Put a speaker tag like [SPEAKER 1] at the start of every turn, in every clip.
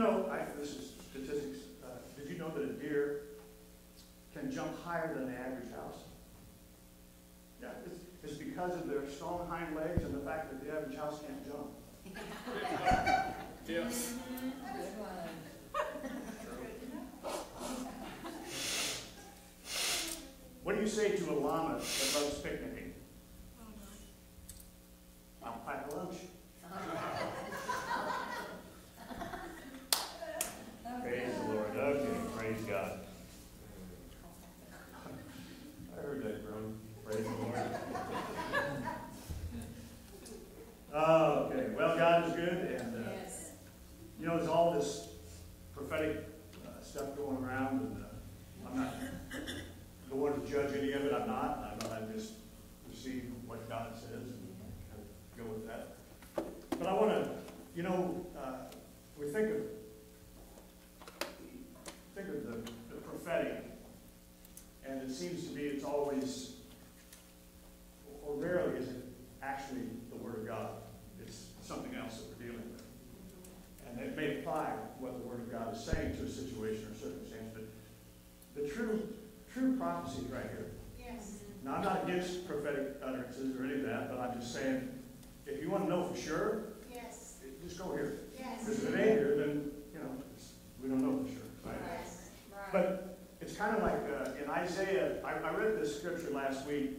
[SPEAKER 1] know, I, this is statistics, uh, did you know that a deer can jump higher than the average house? Yeah, it's, it's because of their strong hind legs and the fact that the average house can't jump.
[SPEAKER 2] Yes.
[SPEAKER 1] What do you say to a llama that loves picnicking? I'll pack a lunch. Praise the Lord. Okay, praise God. I heard that groan. Praise the Lord. Oh, okay. Well, God is good, and uh,
[SPEAKER 3] Yes.
[SPEAKER 1] you know, there's all this prophetic uh, stuff going around, and uh, I'm not the one to judge any of it. I'm not. I'm, I just receive what God says and kind of go with that. But I want to, you know, uh, we think of think of the, the prophetic, and it seems to me it's always, or rarely is it actually the Word of God. It's something else that we're dealing with. And it may apply what the Word of God is saying to a situation or circumstance, but the true, true prophecy is right here.
[SPEAKER 3] Yes.
[SPEAKER 1] Now, I'm not against prophetic utterances or any of that, but I'm just saying, if you want to know for sure,
[SPEAKER 3] Yes.
[SPEAKER 1] just go here.
[SPEAKER 3] Yes.
[SPEAKER 1] Because if it ain't here, then, you know, it's- we don't know for sure. right?
[SPEAKER 3] Yes. Right.
[SPEAKER 1] But it's kind of like uh, in Isaiah, I, read this scripture last week,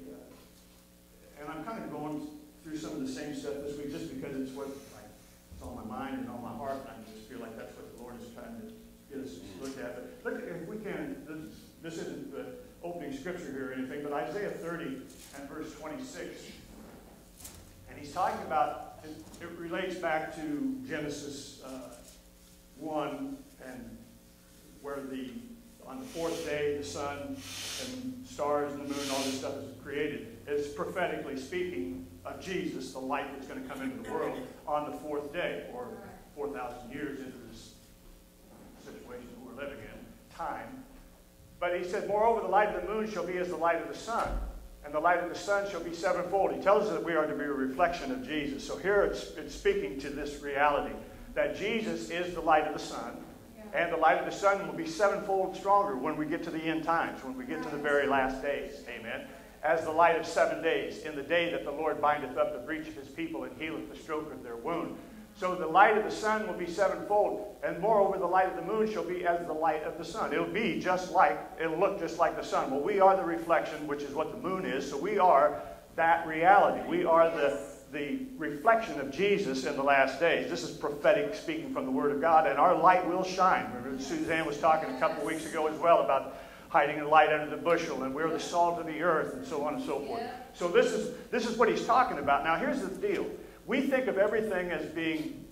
[SPEAKER 1] and I'm kind of going through some of the same stuff this week just because it's what it's on my mind and on my heart, and I just feel like that's what the Lord is trying to get us to look at. But look, if we can, this, this isn't the opening scripture here or anything, but Isaiah 30 and verse 26. And he's talking about, it, it relates back to Genesis uh, 1 and where the, on the fourth day, the sun and stars and the moon, all this stuff is created. It's prophetically speaking of Jesus, the light that's going to come into the world on the fourth day, or 4,000 years into this situation that we're living in, time. But he said, Moreover, the light of the moon shall be as the light of the sun, and the light of the sun shall be sevenfold. He tells us that we are to be a reflection of Jesus. So here it's, it's speaking to this reality that Jesus is the light of the sun, and the light of the sun will be sevenfold stronger when we get to the end times, when we get to the very last days. Amen. As the light of seven days, in the day that the Lord bindeth up the breach of his people and healeth the stroke of their wound. So the light of the sun will be sevenfold, and moreover, the light of the moon shall be as the light of the sun. It'll be just like, it'll look just like the sun. Well, we are the reflection, which is what the moon is, so we are that reality. We are the, the reflection of Jesus in the last days. This is prophetic speaking from the Word of God, and our light will shine. Remember, Suzanne was talking a couple weeks ago as well about hiding the light under the bushel, and we're the salt of the earth, and so on and so forth. So this is, this is what he's talking about. Now, here's the deal. We think of everything as being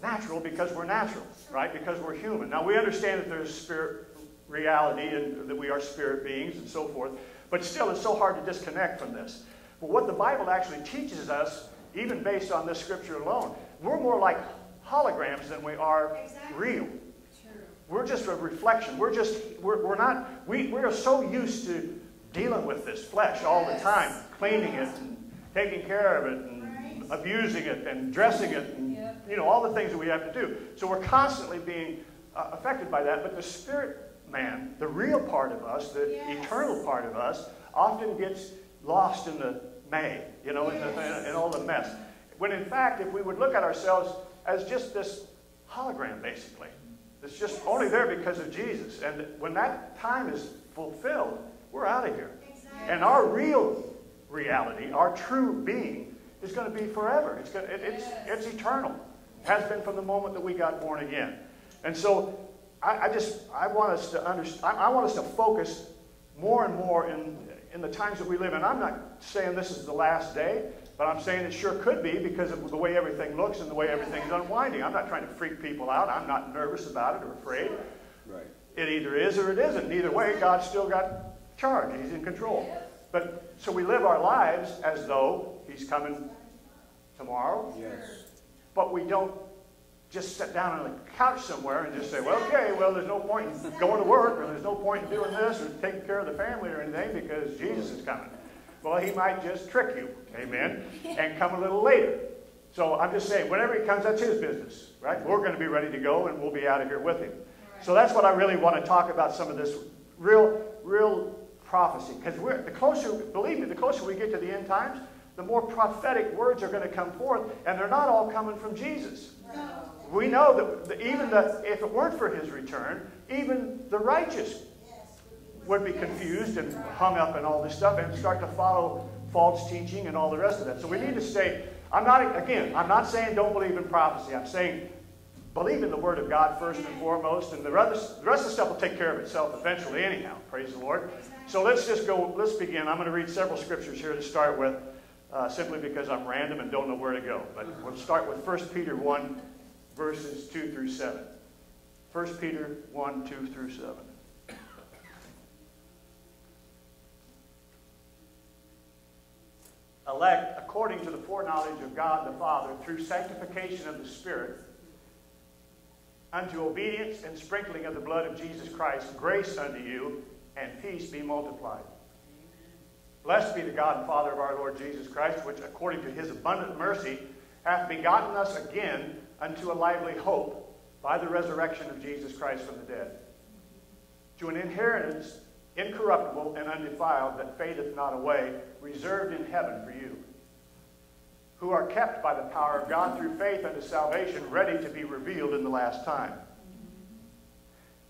[SPEAKER 1] natural because we're natural, right? Because we're human. Now, we understand that there's spirit reality and that we are spirit beings and so forth, but still, it's so hard to disconnect from this. But what the Bible actually teaches us, even based on this scripture alone, we're more like holograms than we are real. We're just a reflection. We're just, we're, we're not, we, we're so used to dealing with this flesh all the time, cleaning it and taking care of it and abusing it and dressing it and you know, all the things that we have to do. So we're constantly being uh, affected by that. But the spirit man, the real part of us, the
[SPEAKER 2] Yes.
[SPEAKER 1] eternal part of us, often gets lost in the may, you know, in, the, in all the mess. When in fact, if we would look at ourselves as just this hologram, basically, it's just only there because of Jesus. And when that time is fulfilled, we're out of here.
[SPEAKER 2] Exactly.
[SPEAKER 1] And our real reality, our true being, is going to be forever. It's, going it, it's, it's eternal. Has been from the moment that we got born again. And so I, I just, I want us to understand, I, I want us to focus more and more in, in the times that we live in. I'm not saying this is the last day, but I'm saying it sure could be because of the way everything looks and the way everything's unwinding. I'm not trying to freak people out. I'm not nervous about it or afraid.
[SPEAKER 4] Right.
[SPEAKER 1] It either is or it isn't. Either way, God's still got charge. He's in control. But so we live our lives as though He's coming tomorrow,
[SPEAKER 4] Yes.
[SPEAKER 1] but we don't just sit down on a couch somewhere and just say, well, okay, well, there's no point in going to work, or there's no point in doing this, or taking care of the family or anything because Jesus is coming. Well, He might just trick you, amen, and come a little later. So I'm just saying, whenever He comes, that's His business, right? We're going to be ready to go, and we'll be out of here with Him. So that's what I really want to talk about some of this real, real prophecy. Because the closer, believe me, the closer we get to the end times, the more prophetic words are going to come forth, and they're not all coming from Jesus.
[SPEAKER 2] No.
[SPEAKER 1] We know that the, even the, if it weren't for his return, even the righteous would be confused and hung up in all this stuff and start to follow false teaching and all the rest of that. So we need to stay. I'm not, again, I'm not saying don't believe in prophecy. I'm saying believe in the Word of God first and foremost, and the rest, the rest of the stuff will take care of itself eventually, anyhow. Praise the Lord. So let's just go, let's begin. I'm going to read several scriptures here to start with, uh, simply because I'm random and don't know where to go. But we'll start with 1 Peter 1, verses 2 through 7. 1 Peter 1, 2 through 7. elect according to the foreknowledge of God the Father through sanctification of the Spirit unto obedience and sprinkling of the blood of Jesus Christ, grace unto you and peace be multiplied. Blessed be the God and Father of our Lord Jesus Christ, which according to his abundant mercy hath begotten us again unto a lively hope by the resurrection of Jesus Christ from the dead, to an inheritance incorruptible and undefiled that fadeth not away, reserved in heaven for you, who are kept by the power of God through faith unto salvation, ready to be revealed in the last time.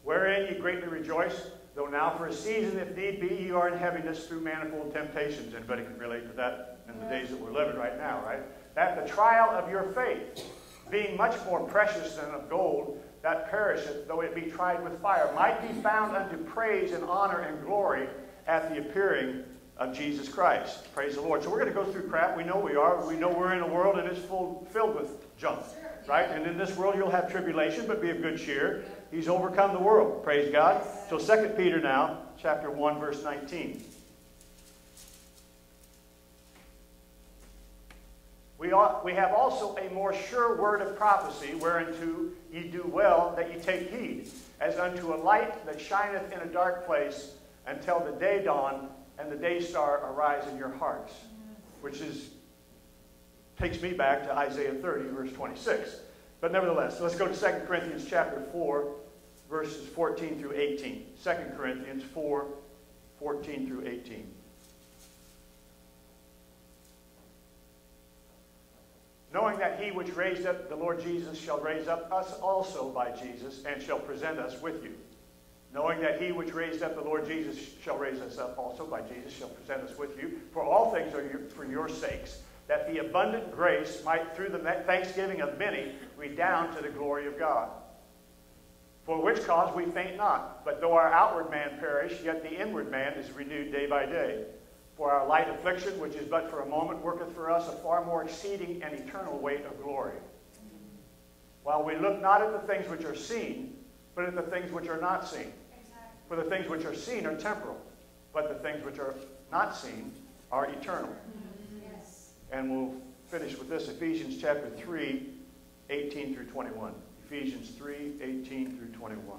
[SPEAKER 1] Wherein ye greatly rejoice, though now for a season, if need be, ye are in heaviness through manifold temptations. Anybody can relate to that in the days that we're living right now, right? That the trial of your faith, being much more precious than of gold, that perisheth, though it be tried with fire, might be found unto praise and honor and glory at the appearing of Jesus Christ. Praise the Lord. So we're going to go through crap. We know we are. We know we're in a world and it's full, filled with junk. Right? And in this world you'll have tribulation, but be of good cheer. He's overcome the world. Praise God. So 2 Peter now, chapter 1, verse 19. We, ought, we have also a more sure word of prophecy, whereunto ye do well that ye take heed, as unto a light that shineth in a dark place, until the day dawn and the day star arise in your hearts. Which is takes me back to Isaiah 30, verse 26. But nevertheless, let's go to 2 Corinthians chapter 4, verses 14 through 18. 2 Corinthians 4, 14 through 18. Knowing that he which raised up the Lord Jesus shall raise up us also by Jesus, and shall present us with you. Knowing that he which raised up the Lord Jesus shall raise us up also by Jesus, shall present us with you. For all things are your, for your sakes, that the abundant grace might, through the thanksgiving of many, redound to the glory of God. For which cause we faint not, but though our outward man perish, yet the inward man is renewed day by day. For our light affliction, which is but for a moment, worketh for us a far more exceeding and eternal weight of glory. While we look not at the things which are seen, but at the things which are not seen. For the things which are seen are temporal, but the things which are not seen are eternal.
[SPEAKER 2] Yes.
[SPEAKER 1] And we'll finish with this Ephesians chapter 3, 18 through 21. Ephesians 3, 18 through 21.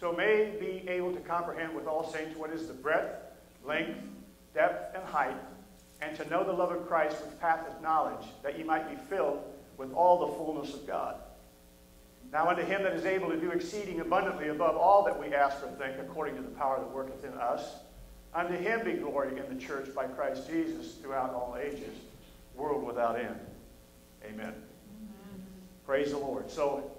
[SPEAKER 1] So may be able to comprehend with all saints what is the breadth, length, depth, and height, and to know the love of Christ which passeth knowledge, that ye might be filled with all the fullness of God. Now unto him that is able to do exceeding abundantly above all that we ask or think, according to the power that worketh in us, unto him be glory in the church by Christ Jesus throughout all ages, world without end. Amen. Praise the Lord. So,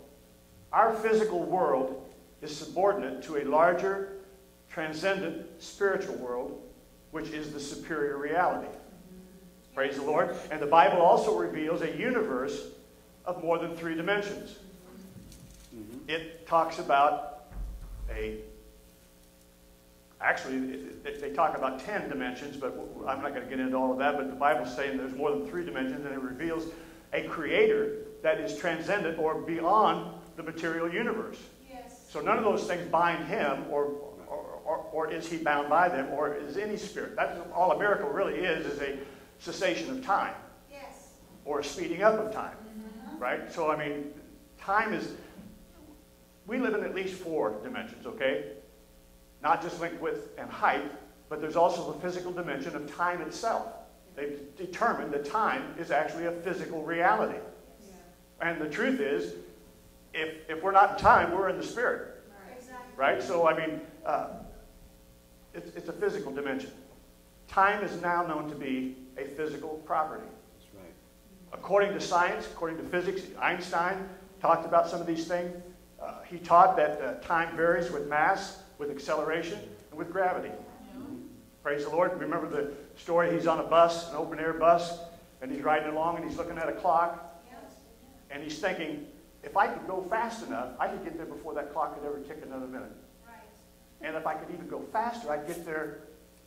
[SPEAKER 1] our physical world is subordinate to a larger, transcendent spiritual world, which is the superior reality. Praise the Lord. And the Bible also reveals a universe of more than three dimensions. Mm-hmm. It talks about a, actually, they talk about 10 dimensions, but I'm not going to get into all of that, but the Bible's saying there's more than three dimensions, and it reveals a creator that is transcendent or beyond the material universe. So none of those things bind him, or, or, or, or is he bound by them, or is any spirit. That's all a miracle really is, is a cessation of time,
[SPEAKER 2] Yes.
[SPEAKER 1] or a speeding up of time, mm-hmm. right? So, I mean, time is, we live in at least four dimensions, okay? Not just length, width, and height, but there's also the physical dimension of time itself. They've determined that time is actually a physical reality. And the truth is, if, if we're not in time, we're in the spirit,
[SPEAKER 2] Exactly.
[SPEAKER 1] right? So, I mean, uh, it's, it's a physical dimension. Time is now known to be a physical property.
[SPEAKER 4] That's right.
[SPEAKER 1] According to science, according to physics, Einstein talked about some of these things. Uh, he taught that uh, time varies with mass, with acceleration, and with gravity. Praise the Lord. Remember the story? He's on a bus, an open air bus, and he's riding along and he's looking at a clock
[SPEAKER 2] Yes.
[SPEAKER 1] and he's thinking, if I could go fast enough, I could get there before that clock could ever tick another minute.
[SPEAKER 2] Right.
[SPEAKER 1] And if I could even go faster, I'd get there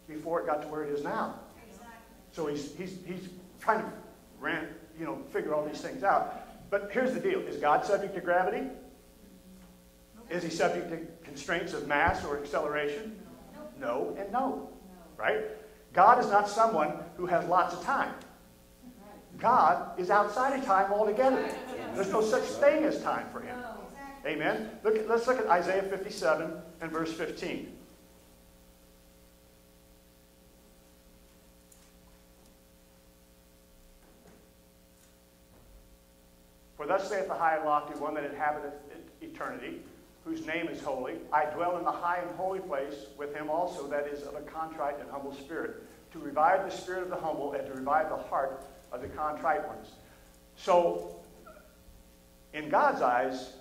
[SPEAKER 1] before it got to where it is now.
[SPEAKER 2] Exactly.
[SPEAKER 1] So he's, he's, he's trying to ran, you know, figure all these things out. But here's the deal. Is God subject to gravity? Is he subject to constraints of mass or acceleration? No and no. Right? God is not someone who has lots of time. God is outside of time altogether. There's no such thing as time for him.
[SPEAKER 2] Oh.
[SPEAKER 1] Amen. Look at, let's look at Isaiah 57 and verse 15. For thus saith the high and lofty one that inhabiteth eternity, whose name is holy. I dwell in the high and holy place with him also that is of a contrite and humble spirit, to revive the spirit of the humble and to revive the heart of the contrite ones. So, in God's eyes,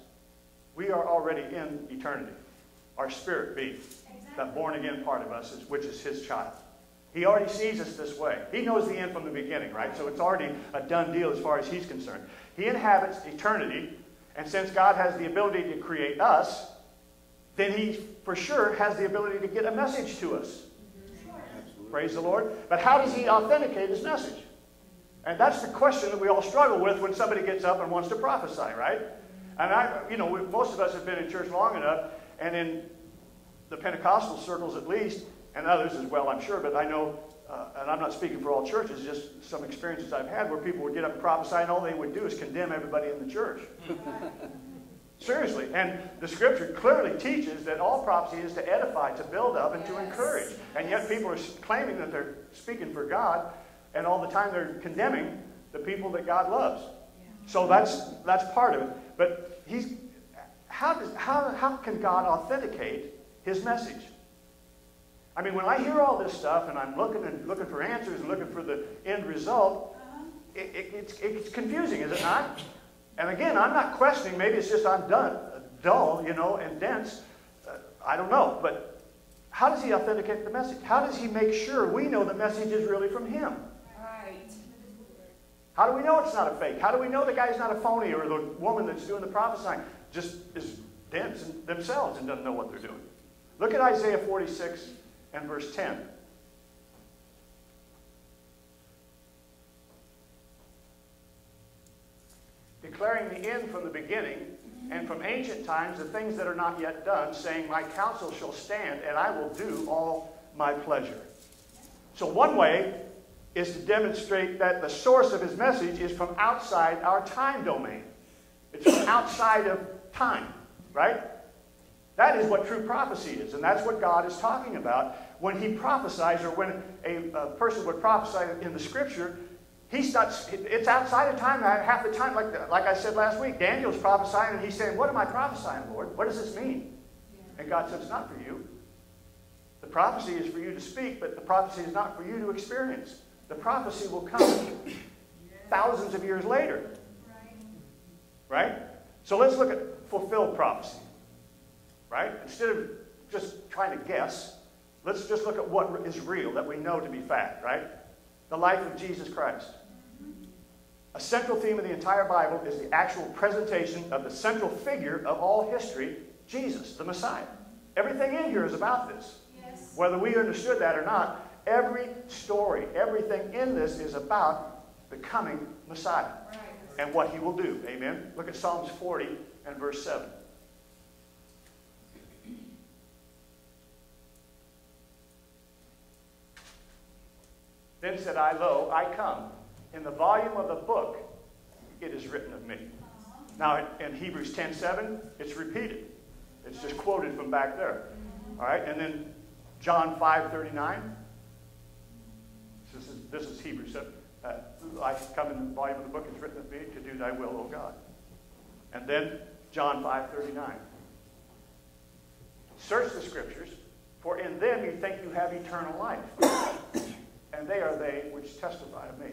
[SPEAKER 1] we are already in eternity. Our spirit being, that born again part of us, is, which is his child. He already sees us this way. He knows the end from the beginning, right? So it's already a done deal as far as he's concerned. He inhabits eternity, and since God has the ability to create us, then he for sure has the ability to get a message to us. Praise the Lord. But how does he authenticate his message? And that's the question that we all struggle with when somebody gets up and wants to prophesy, right? And I, you know, we, most of us have been in church long enough, and in the Pentecostal circles at least, and others as well, I'm sure, but I know, uh, and I'm not speaking for all churches, just some experiences I've had where people would get up and prophesy, and all they would do is condemn everybody in the church. Seriously. And the scripture clearly teaches that all prophecy is to edify, to build up, and to encourage. And yet people are claiming that they're speaking for God, and all the time they're condemning the people that God loves. So that's, that's part of it. But he's, how, does, how, how can God authenticate his message? I mean, when I hear all this stuff and I'm looking and looking for answers and looking for the end result, it, it, it's, it's confusing, is it not? And again, I'm not questioning. Maybe it's just I'm done, dull, you know, and dense. Uh, I don't know. But how does he authenticate the message? How does he make sure we know the message is really from him? How do we know it's not a fake? How do we know the guy's not a phony or the woman that's doing the prophesying just is dense themselves and doesn't know what they're doing? Look at Isaiah 46 and verse 10. Declaring the end from the beginning and from ancient times the things that are not yet done, saying, My counsel shall stand and I will do all my pleasure. So, one way is to demonstrate that the source of his message is from outside our time domain. It's from outside of time, right? That is what true prophecy is, and that's what God is talking about when he prophesies or when a, a person would prophesy in the scripture, he's not, it's outside of time half the time. Like, like I said last week, Daniel's prophesying and he's saying, What am I prophesying, Lord? What does this mean? And God said, It's not for you. The prophecy is for you to speak, but the prophecy is not for you to experience. The prophecy will come thousands of years later. Right? So let's look at fulfilled prophecy. Right? Instead of just trying to guess, let's just look at what is real that we know to be fact, right? The life of Jesus Christ. A central theme of the entire Bible is the actual presentation of the central figure of all history, Jesus, the Messiah. Everything in here is about this. Yes. Whether we understood that or not, every story, everything in this is about the coming Messiah right. and what he will do. Amen. Look at Psalms 40 and verse 7. Then said I, Lo, I come. In the volume of the book, it is written of me. Uh-huh. Now, in Hebrews 10 7, it's repeated. It's just quoted from back there. Mm-hmm. All right, and then John 5 39. This is, this is Hebrews 7. Uh, I come in the volume of the book, it's written of me to do thy will, O God. And then John 5 39. Search the scriptures, for in them you think you have eternal life and they are they which testify of me.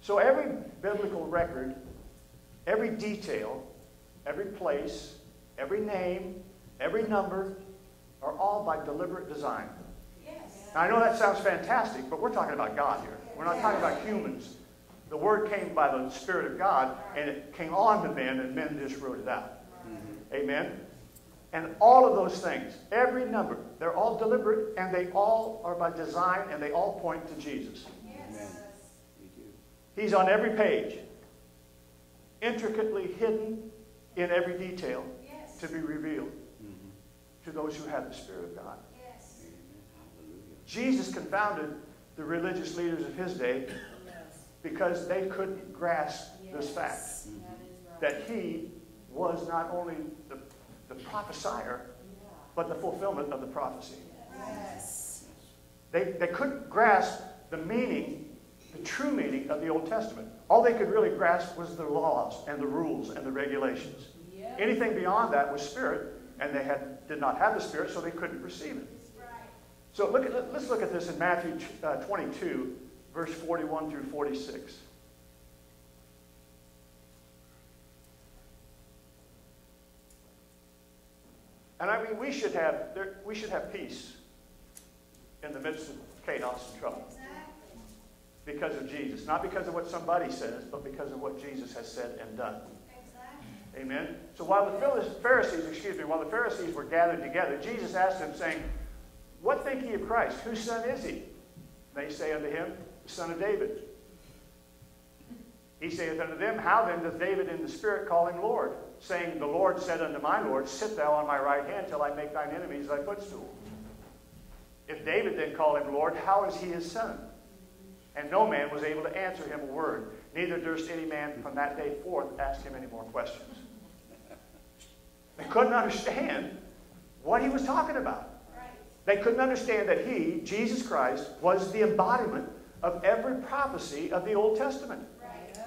[SPEAKER 1] So every biblical record, every detail, every place, every name, every number are all by deliberate design. Yes. Now, I know that sounds fantastic, but we're talking about God here. We're not talking about humans. The word came by the Spirit of God, and it came on to men, and men just wrote it out. Mm-hmm. Amen? And all of those things, every number, they're all deliberate and they all are by design and they all point to Jesus. Yes. He's on every page, intricately hidden in every detail yes. to be revealed mm-hmm. to those who have the Spirit of God. Yes. Jesus confounded the religious leaders of his day because they couldn't grasp this fact that he was not only the the prophesier, but the fulfillment of the prophecy. Yes. They, they couldn't grasp the meaning, the true meaning of the Old Testament. All they could really grasp was the laws and the rules and the regulations. Yep. Anything beyond that was spirit, and they had, did not have the spirit, so they couldn't receive it. So look at, let's look at this in Matthew uh, 22, verse 41 through 46. And I mean, we should have, we should have peace in the midst of chaos and trouble. Because of Jesus. Not because of what somebody says, but because of what Jesus has said and done. Amen. So while the Pharisees, excuse me, while the Pharisees were gathered together, Jesus asked them, saying, What think ye of Christ? Whose son is he? They say unto him, The son of David. He saith unto them, How then doth David in the Spirit call him Lord? saying, The Lord said unto my Lord, Sit thou on my right hand till I make thine enemies thy footstool. If David then called him Lord, how is he his son? And no man was able to answer him a word, neither durst any man from that day forth ask him any more questions. They couldn't understand what he was talking about. They couldn't understand that he, Jesus Christ, was the embodiment of every prophecy of the Old Testament.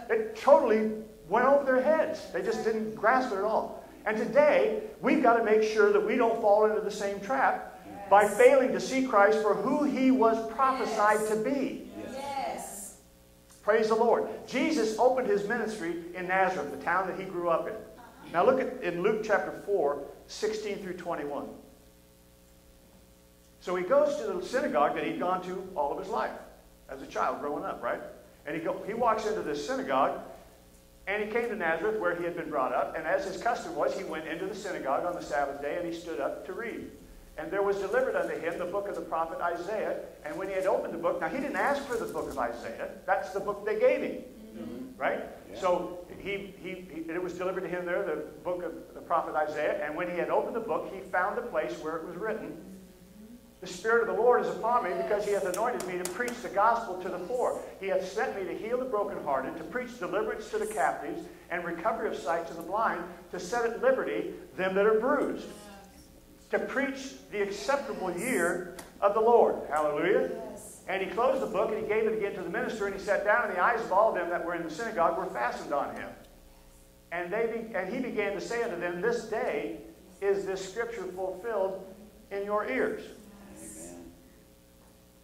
[SPEAKER 1] It totally went over their heads. They just didn't grasp it at all. And today, we've got to make sure that we don't fall into the same trap yes. by failing to see Christ for who he was prophesied yes. to be. Yes. Praise the Lord. Jesus opened his ministry in Nazareth, the town that he grew up in. Now look at in Luke chapter 4, 16 through 21. So he goes to the synagogue that he'd gone to all of his life as a child growing up, right? And he, go, he walks into this synagogue and he came to Nazareth where he had been brought up, and as his custom was, he went into the synagogue on the Sabbath day and he stood up to read. And there was delivered unto him the book of the prophet Isaiah. And when he had opened the book, now he didn't ask for the book of Isaiah. That's the book they gave him. Mm-hmm. Right? Yeah. So he, he, he, it was delivered to him there, the book of the prophet Isaiah. And when he had opened the book, he found the place where it was written, the Spirit of the Lord is upon me because he hath anointed me to preach the gospel to the poor. He hath sent me to heal the brokenhearted, to preach deliverance to the captives, and recovery of sight to the blind, to set at liberty them that are bruised. to preach the acceptable year of the Lord. Hallelujah. And he closed the book and he gave it again to the minister and he sat down and the eyes of all of them that were in the synagogue were fastened on him. And, they be, and he began to say unto them, This day is this scripture fulfilled in your ears.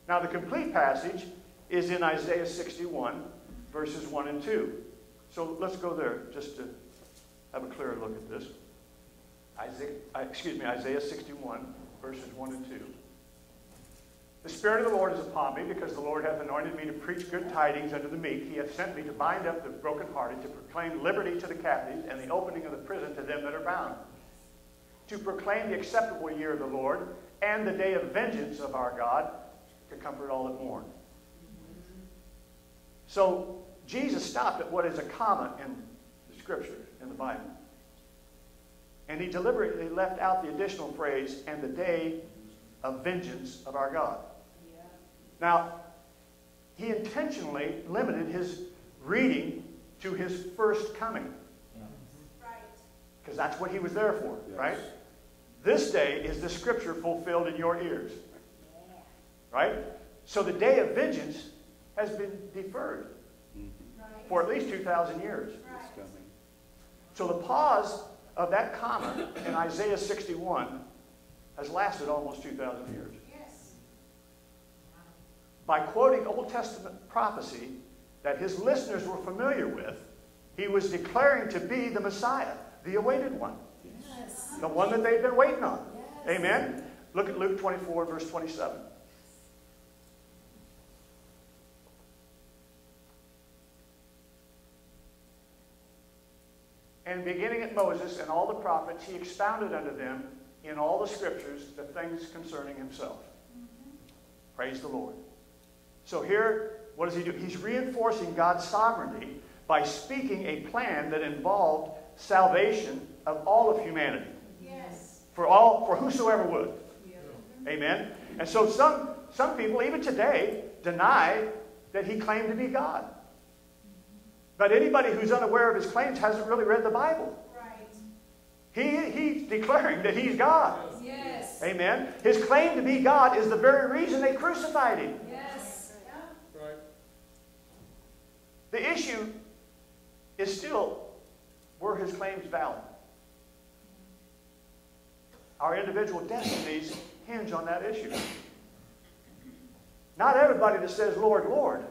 [SPEAKER 1] Now, the complete passage is in Isaiah 61, verses 1 and 2. So let's go there just to have a clearer look at this. Isaiah, uh, excuse me, Isaiah 61, verses 1 and 2. The Spirit of the Lord is upon me, because the Lord hath anointed me to preach good tidings unto the meek. He hath sent me to bind up the brokenhearted, to proclaim liberty to the captives, and the opening of the prison to them that are bound. To proclaim the acceptable year of the Lord, and the day of vengeance of our God, to comfort all that mourn. So, Jesus stopped at what is a comma in the Scripture, in the Bible. And he deliberately left out the additional phrase, and the day of vengeance of our God. Now, he intentionally limited his reading to his first coming. Because that's what he was there for,
[SPEAKER 2] Yes.
[SPEAKER 1] right? This day is the scripture fulfilled in your ears. Right? So the day of vengeance has been deferred for at least 2,000 years.
[SPEAKER 2] It's coming.
[SPEAKER 1] So the pause of that comma in Isaiah 61 has lasted almost 2,000 years. By quoting Old Testament prophecy that his listeners were familiar with, he was declaring to be the Messiah, the awaited one,
[SPEAKER 3] Yes.
[SPEAKER 1] the one that they've been waiting on.
[SPEAKER 3] Yes.
[SPEAKER 1] Amen? Look at Luke 24, verse 27. And beginning at Moses and all the prophets, he expounded unto them in all the scriptures the things concerning himself. Praise the Lord. So here, what does he do? He's reinforcing God's sovereignty by speaking a plan that involved salvation of all of humanity Yes. for all for whosoever would. Amen. And so some some people even today deny that he claimed to be God. But anybody who's unaware of his claims hasn't really read the Bible. He, he's declaring that he's God.
[SPEAKER 3] Yes.
[SPEAKER 1] Amen. His claim to be God is the very reason they crucified him.
[SPEAKER 3] Yes.
[SPEAKER 1] The issue is still were his claims valid? Our individual destinies hinge on that issue. Not everybody that says, Lord, Lord.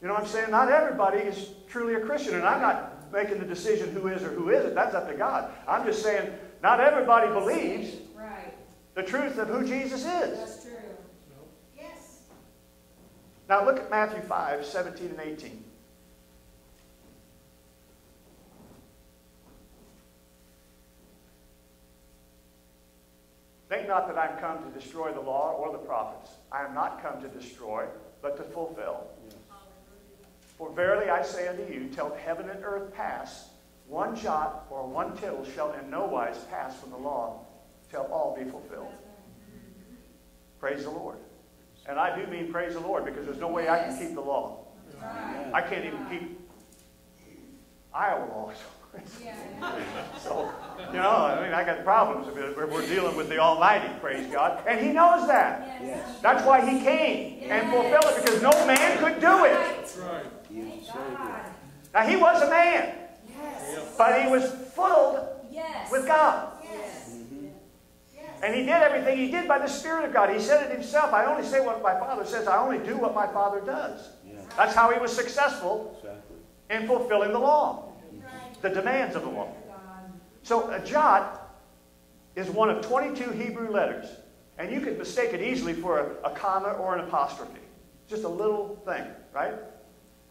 [SPEAKER 1] You know what I'm saying? Not everybody is truly a Christian. And I'm not making the decision who is or who isn't. That's up to God. I'm just saying, not everybody believes
[SPEAKER 3] Right.
[SPEAKER 1] the truth of who Jesus is.
[SPEAKER 3] That's true.
[SPEAKER 1] Now look at Matthew 5, 17 and 18. Think not that I am come to destroy the law or the prophets. I am not come to destroy, but to fulfill. For verily I say unto you, till heaven and earth pass, one jot or one tittle shall in no wise pass from the law, till all be fulfilled. Praise the Lord. And I do mean praise the Lord because there's no way I can keep the law. I can't even keep Iowa laws.
[SPEAKER 3] Yeah.
[SPEAKER 1] So, you know, I mean, I got problems. We're we're dealing with the Almighty, praise God. And He knows that.
[SPEAKER 3] Yes.
[SPEAKER 1] That's why He came and fulfilled it because no man could do it.
[SPEAKER 3] That's Right.
[SPEAKER 2] He is
[SPEAKER 3] Thank
[SPEAKER 2] so
[SPEAKER 3] God.
[SPEAKER 1] Now, He was a man,
[SPEAKER 3] Yes.
[SPEAKER 1] but He was filled
[SPEAKER 3] Yes.
[SPEAKER 1] with God.
[SPEAKER 3] Yes.
[SPEAKER 1] And He did everything He did by the Spirit of God. He said it Himself I only say what my Father says, I only do what my Father does.
[SPEAKER 2] Yeah,
[SPEAKER 1] That's how He was successful
[SPEAKER 2] exactly.
[SPEAKER 1] in fulfilling the law, the demands of the law. So a jot is one of 22 Hebrew letters. And you could mistake it easily for a, a comma or an apostrophe. Just a little thing, right?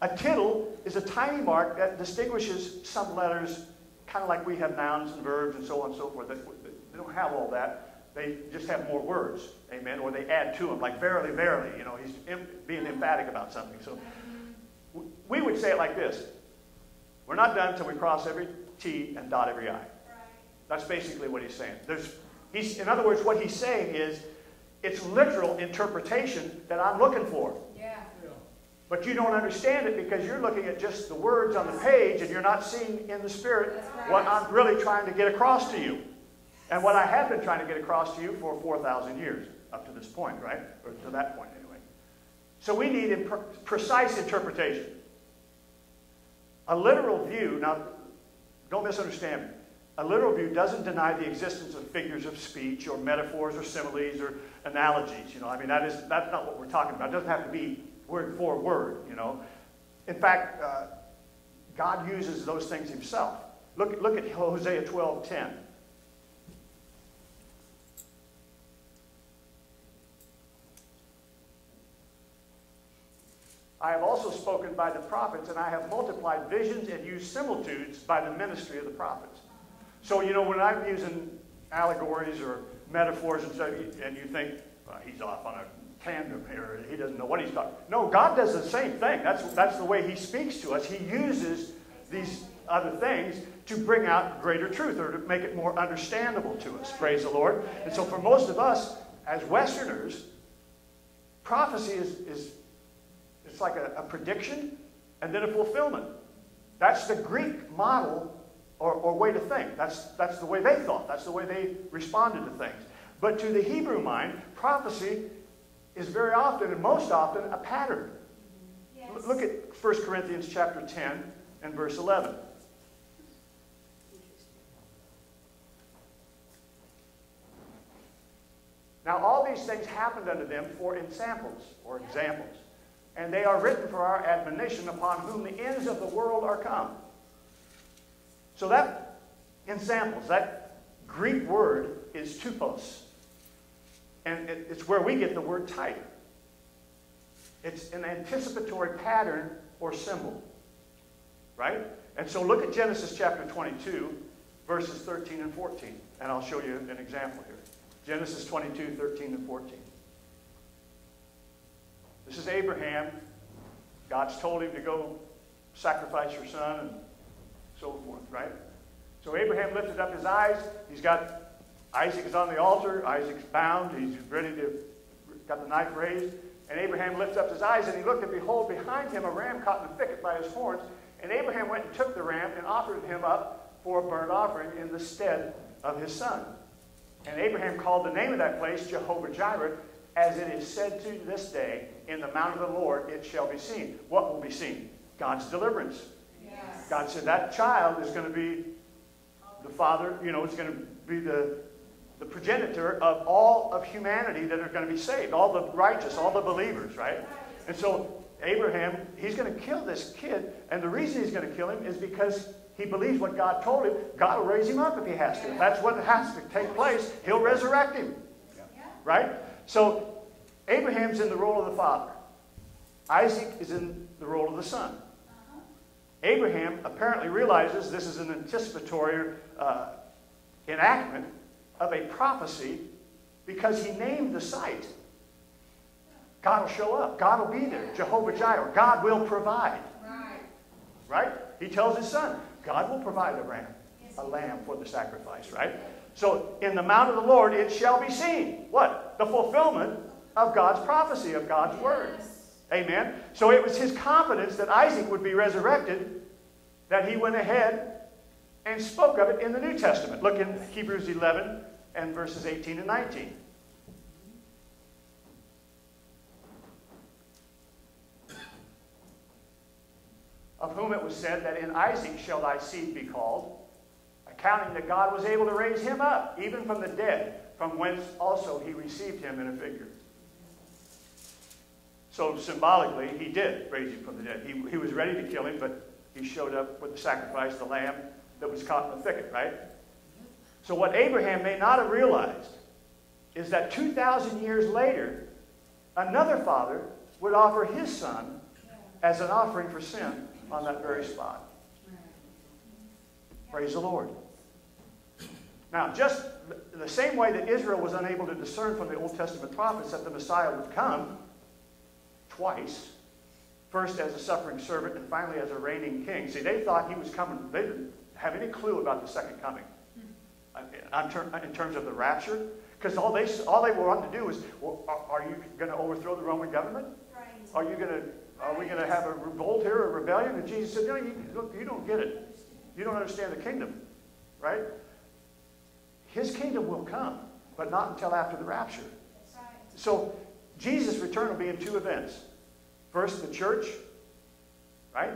[SPEAKER 1] A tittle is a tiny mark that distinguishes some letters, kind of like we have nouns and verbs and so on and so forth. They, they don't have all that. They just have more words, amen, or they add to them, like verily, verily. You know, he's being emphatic about something. So we would say it like this We're not done until we cross every T and dot every I. That's basically what he's saying. There's, he's, in other words, what he's saying is it's literal interpretation that I'm looking for. But you don't understand it because you're looking at just the words on the page and you're not seeing in the Spirit what I'm really trying to get across to you. And what I have been trying to get across to you for 4,000 years, up to this point, right? Or to that point, anyway. So we need imp- precise interpretation. A literal view, now, don't misunderstand me. A literal view doesn't deny the existence of figures of speech or metaphors or similes or analogies. You know, I mean, that is, that's not what we're talking about. It doesn't have to be word for word, you know. In fact, uh, God uses those things himself. Look, look at Hosea 12:10. I have also spoken by the prophets, and I have multiplied visions and used similitudes by the ministry of the prophets. So, you know, when I'm using allegories or metaphors and stuff, and you think well, he's off on a tandem here, he doesn't know what he's talking. No, God does the same thing. That's, that's the way he speaks to us. He uses these other things to bring out greater truth or to make it more understandable to us. Praise the Lord. And so, for most of us as Westerners, prophecy is, is it's like a, a prediction and then a fulfillment. That's the Greek model or, or, way to think. That's, that's the way they thought. That's the way they responded to things. But to the Hebrew mind, prophecy is very often, and most often, a pattern.
[SPEAKER 3] Yes.
[SPEAKER 1] Look at 1 Corinthians chapter 10 and verse 11. Now all these things happened unto them for ensamples, or examples. And they are written for our admonition upon whom the ends of the world are come. So that ensamples, that Greek word is tupos. And it's where we get the word type. It's an anticipatory pattern or symbol. Right? And so look at Genesis chapter 22, verses 13 and 14. And I'll show you an example here. Genesis 22, 13 and 14. This is Abraham. God's told him to go sacrifice your son and so forth, right? So Abraham lifted up his eyes. He's got Isaac is on the altar. Isaac's bound. He's ready to got the knife raised. And Abraham lifts up his eyes and he looked, and behold, behind him a ram caught in the thicket by his horns. And Abraham went and took the ram and offered him up for a burnt offering in the stead of his son. And Abraham called the name of that place Jehovah Jireh, as it is said to this day, in the mount of the Lord it shall be seen. What will be seen? God's deliverance.
[SPEAKER 3] Yes.
[SPEAKER 1] God said that child is going to be the father, you know, it's going to be the, the progenitor of all of humanity that are going to be saved, all the righteous, all the believers, right? And so Abraham, he's going to kill this kid, and the reason he's going to kill him is because he believes what God told him. God will raise him up if he has to. If that's what has to take place, he'll resurrect him. Right? So Abraham's in the role of the father. Isaac is in the role of the son. Abraham apparently realizes this is an anticipatory uh, enactment of a prophecy because he named the site. God will show up. God will be there. Jehovah Jireh. God will provide.
[SPEAKER 3] Right.
[SPEAKER 1] Right? He tells his son, God will provide a ram, a lamb for the sacrifice, right? So in the mount of the Lord it shall be seen. What? The fulfillment of God's prophecy, of God's word. Amen. So it was his confidence that Isaac would be resurrected that he went ahead and spoke of it in the New Testament. Look in Hebrews 11 and verses 18 and 19. Of whom it was said that in Isaac shall thy seed be called, accounting that God was able to raise him up, even from the dead, from whence also he received him in a figure. So symbolically, he did raise him from the dead. He, he was ready to kill him, but he showed up with the sacrifice, the lamb that was caught in the thicket, right? So what Abraham may not have realized is that 2,000 years later, another father would offer his son as an offering for sin on that very spot. Praise the Lord. Now, just the same way that Israel was unable to discern from the Old Testament prophets that the Messiah would come twice, first as a suffering servant and finally as a reigning king. See, they thought he was coming, they didn't have any clue about the second coming in, ter- in terms of the rapture. Because all they, all they wanted to do is, well, are, are you going to overthrow the Roman government?
[SPEAKER 3] Right.
[SPEAKER 1] Are you going to, are we going to have a revolt here, a rebellion? And Jesus said, no, you, look, you don't get it. You don't understand the kingdom, right? his kingdom will come, but not until after the rapture.
[SPEAKER 3] Right.
[SPEAKER 1] So Jesus' return will be in two events. First, the church, right?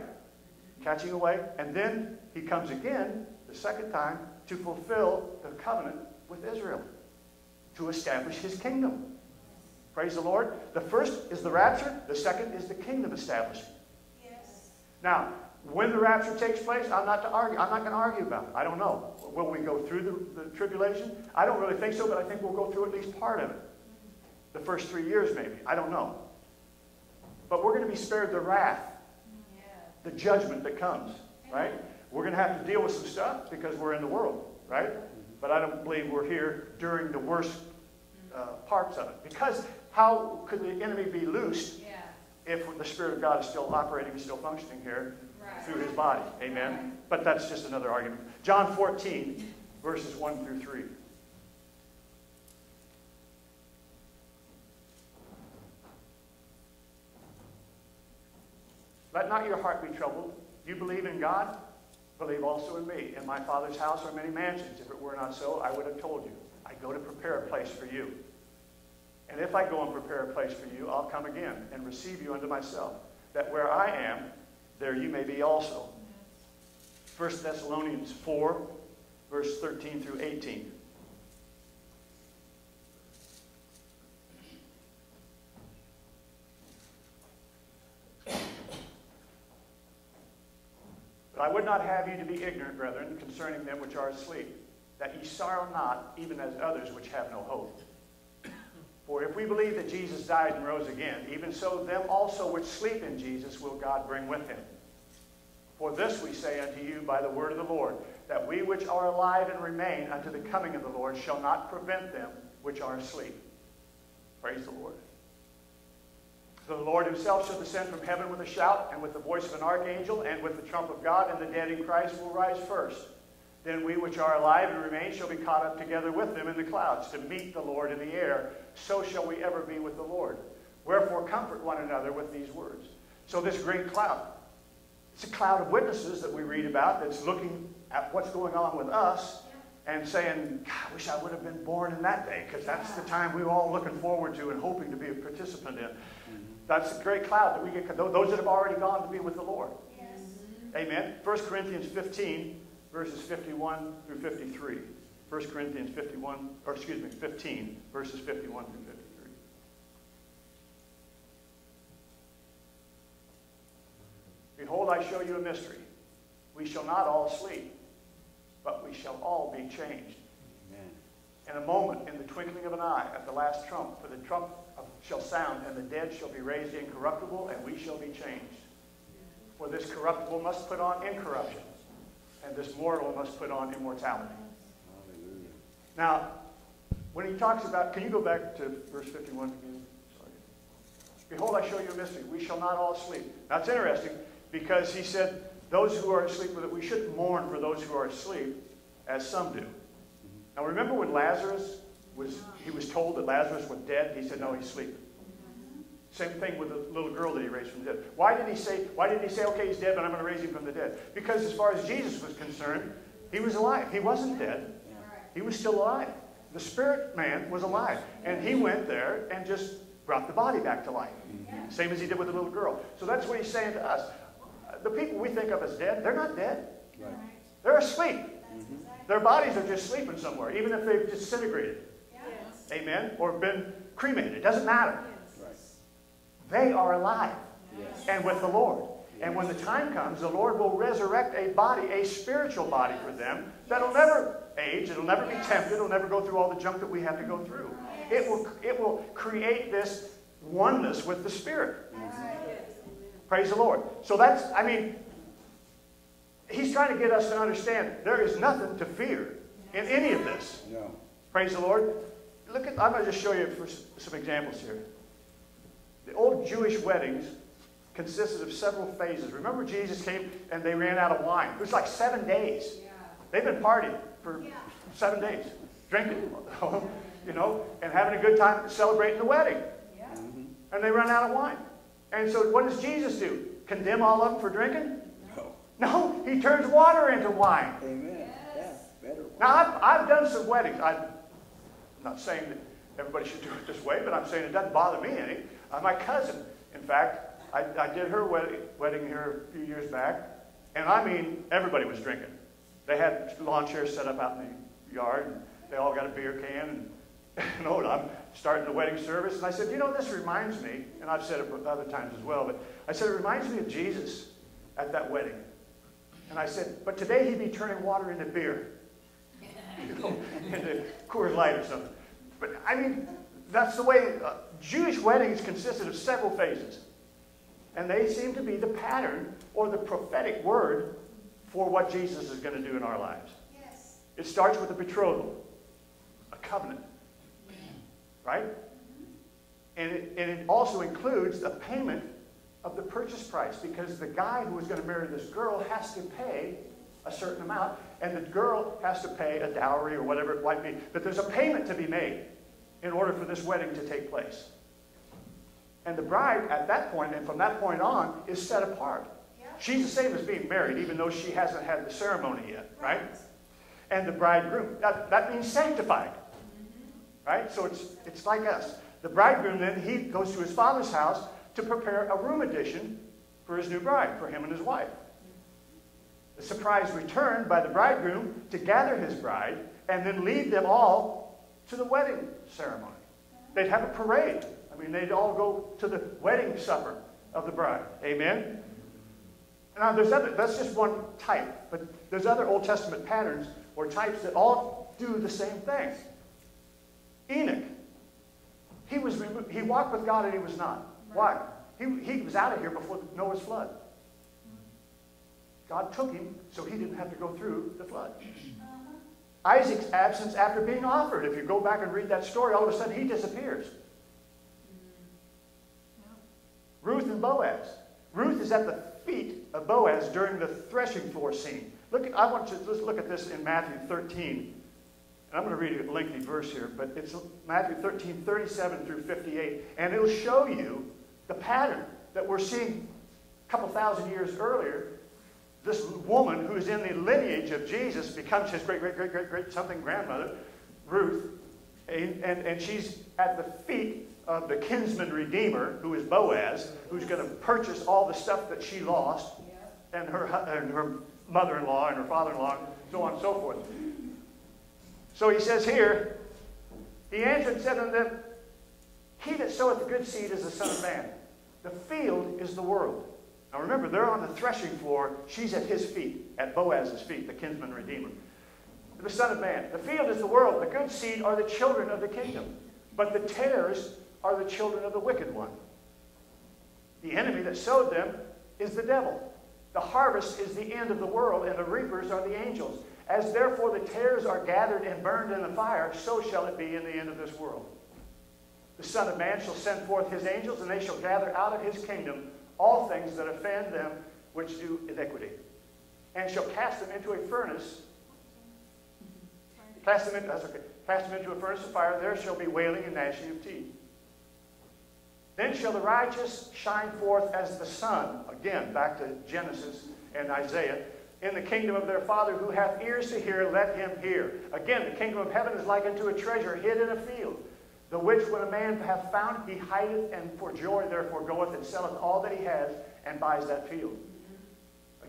[SPEAKER 1] Catching away. And then he comes again, the second time, to fulfill the covenant with Israel, to establish his kingdom. Praise the Lord. The first is the rapture, the second is the kingdom establishing.
[SPEAKER 3] Yes.
[SPEAKER 1] Now, when the rapture takes place, I'm not to argue. I'm not going to argue about it. I don't know. Will we go through the, the tribulation? I don't really think so, but I think we'll go through at least part of it. The first three years, maybe. I don't know. But we're going to be spared the wrath,
[SPEAKER 3] Yeah.
[SPEAKER 1] the judgment that comes, right? We're going to have to deal with some stuff because we're in the world, right? But I don't believe we're here during the worst uh, parts of it. Because how could the enemy be loosed
[SPEAKER 3] Yeah.
[SPEAKER 1] if the Spirit of God is still operating and still functioning here
[SPEAKER 3] Right.
[SPEAKER 1] through his body. Amen. But that's just another argument. John 14, verses 1 through 3. Let not your heart be troubled. You believe in God, believe also in me. In my Father's house are many mansions. If it were not so, I would have told you. I go to prepare a place for you. And if I go and prepare a place for you, I'll come again and receive you unto myself, that where I am, there you may be also. 1 Thessalonians 4, verse 13 through 18. But I would not have you to be ignorant, brethren, concerning them which are asleep, that ye sorrow not, even as others which have no hope. For if we believe that Jesus died and rose again, even so them also which sleep in Jesus will God bring with him. For this we say unto you by the word of the Lord, that we which are alive and remain unto the coming of the Lord shall not prevent them which are asleep. Praise the Lord. The Lord himself shall descend from heaven with a shout, and with the voice of an archangel, and with the trump of God, and the dead in Christ will rise first. Then we which are alive and remain shall be caught up together with them in the clouds to meet the Lord in the air. So shall we ever be with the Lord. Wherefore comfort one another with these words. So this great cloud, it's a cloud of witnesses that we read about that's looking at what's going on with us and saying, God, I wish I would have been born in that day because that's the time we were all looking forward to and hoping to be a participant in. That's a great cloud that we get, those that have already gone to be with the Lord.
[SPEAKER 3] Yes.
[SPEAKER 1] Amen. 1 Corinthians 15, verses 51 through 53. 1 Corinthians 51, or excuse me, 15, verses 51 through 53. Behold, I show you a mystery. We shall not all sleep, but we shall all be changed.
[SPEAKER 2] Amen.
[SPEAKER 1] In a moment, in the twinkling of an eye, at the last trump, for the trump of- shall sound, and the dead shall be raised incorruptible, and we shall be changed. For this corruptible must put on incorruption, and this mortal must put on immortality.
[SPEAKER 2] Hallelujah.
[SPEAKER 1] Now, when he talks about, can you go back to verse 51 again? Sorry. Behold, I show you a mystery. We shall not all sleep. Now, it's interesting because he said, those who are asleep, that we shouldn't mourn for those who are asleep, as some do. Now, remember when Lazarus was, he was told that Lazarus was dead? He said, no, he's sleeping. Same thing with the little girl that he raised from the dead. Why did he say, why did he say, okay, he's dead, but I'm going to raise him from the dead? Because as far as Jesus was concerned, he was alive. He wasn't dead. He was still alive. The spirit man was alive. And he went there and just brought the body back to life. Same as he did with the little girl. So that's what he's saying to us. The people we think of as dead, they're not dead.
[SPEAKER 2] Right.
[SPEAKER 1] They're asleep. Their bodies are just sleeping somewhere, even if they've disintegrated.
[SPEAKER 3] Yes.
[SPEAKER 1] Amen? Or been cremated. It doesn't matter.
[SPEAKER 2] Right.
[SPEAKER 1] They are alive
[SPEAKER 2] Yes.
[SPEAKER 1] and with the Lord. And when the time comes, the Lord will resurrect a body, a spiritual body for them that'll never age, it'll never be tempted, it'll never go through all the junk that we have to go through. It will, it will create this oneness with the Spirit. Praise the Lord. So that's, I mean, he's trying to get us to understand there is nothing to fear in any of this.
[SPEAKER 2] No.
[SPEAKER 1] Praise the Lord. Look at, I'm going to just show you for some examples here. The old Jewish weddings consisted of several phases. Remember Jesus came and they ran out of wine. It was like seven days.
[SPEAKER 3] Yeah.
[SPEAKER 1] They've been partying for seven days, drinking, you know, and having a good time celebrating the wedding.
[SPEAKER 3] Yeah. Mm-hmm.
[SPEAKER 1] And they run out of wine. And so what does Jesus do? Condemn all of them for drinking?
[SPEAKER 2] No.
[SPEAKER 1] No, he turns water into wine.
[SPEAKER 2] Amen.
[SPEAKER 3] Yes.
[SPEAKER 2] Yeah. better.
[SPEAKER 1] Now, I've, I've done some weddings. I'm not saying that everybody should do it this way, but I'm saying it doesn't bother me any. Uh, my cousin, in fact, I, I did her wedding, wedding here a few years back, and I mean, everybody was drinking. They had lawn chairs set up out in the yard, and they all got a beer can, and you know, I'm starting the wedding service, and I said, you know, this reminds me, and I've said it other times as well, but I said, it reminds me of Jesus at that wedding. And I said, but today he'd be turning water into beer. You know, into Coors Light or something. But I mean, that's the way uh, Jewish weddings consisted of several phases. And they seem to be the pattern or the prophetic word for what Jesus is going to do in our lives.
[SPEAKER 3] Yes.
[SPEAKER 1] It starts with a betrothal, a covenant, right? And it, and it also includes the payment of the purchase price because the guy who is going to marry this girl has to pay a certain amount, and the girl has to pay a dowry or whatever it might be. But there's a payment to be made in order for this wedding to take place. And the bride, at that point, and from that point on, is set apart. She's the same as being married, even though she hasn't had the ceremony yet, right? And the bridegroom, that, that means sanctified, mm-hmm. right? So it's, it's like us. The bridegroom then, he goes to his father's house to prepare a room addition for his new bride, for him and his wife. The surprise return by the bridegroom to gather his bride and then lead them all to the wedding ceremony. They'd have a parade. I mean, they'd all go to the wedding supper of the bride. Amen? Now, there's other, that's just one type, but there's other Old Testament patterns or types that all do the same thing. Enoch, he, was he walked with God and he was not. Why? He, he was out of here before Noah's flood. God took him so he didn't have to go through the flood. Isaac's absence after being offered. If you go back and read that story, all of a sudden he disappears. Ruth and Boaz. Ruth is at the feet of Boaz during the threshing floor scene. Look, I want you to let's look at this in Matthew 13. And I'm going to read a lengthy verse here, but it's Matthew 13, 37 through 58. And it'll show you the pattern that we're seeing a couple thousand years earlier. This woman who is in the lineage of Jesus becomes his great, great, great, great, great something grandmother, Ruth. And, and, and she's at the feet of the kinsman redeemer, who is Boaz, who's going to purchase all the stuff that she lost, and her, and her mother-in-law and her father-in-law, so on and so forth. So he says here, he answered and said unto them, He that soweth the good seed is the Son of Man. The field is the world. Now remember, they're on the threshing floor. She's at his feet, at Boaz's feet, the kinsman redeemer. The Son of Man. The field is the world. The good seed are the children of the kingdom. But the tares are the children of the wicked one. The enemy that sowed them is the devil. The harvest is the end of the world, and the reapers are the angels. As therefore the tares are gathered and burned in the fire, so shall it be in the end of this world. The Son of Man shall send forth his angels, and they shall gather out of his kingdom all things that offend them which do iniquity, and shall cast them into a furnace. Cast them into, that's okay. Cast them into a furnace of fire. There shall be wailing and gnashing of teeth. Then shall the righteous shine forth as the sun. Again, back to Genesis and Isaiah. In the kingdom of their Father who hath ears to hear, let him hear. Again, the kingdom of heaven is like unto a treasure hid in a field, the which when a man hath found, he hideth, and for joy therefore goeth and selleth all that he has, and buys that field.